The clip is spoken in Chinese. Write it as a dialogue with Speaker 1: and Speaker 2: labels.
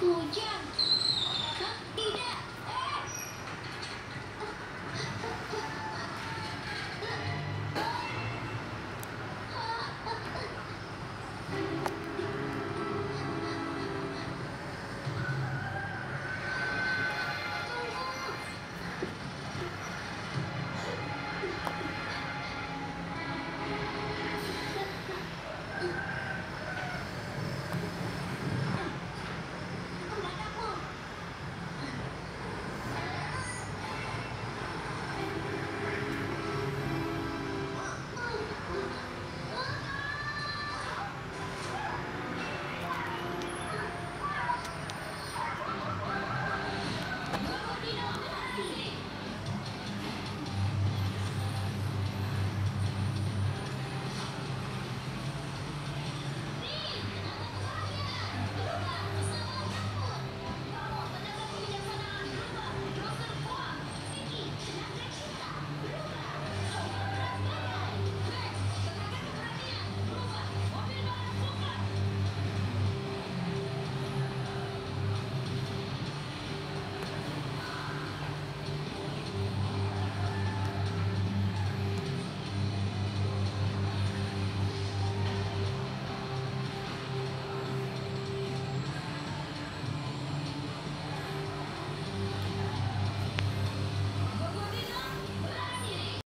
Speaker 1: 和菌来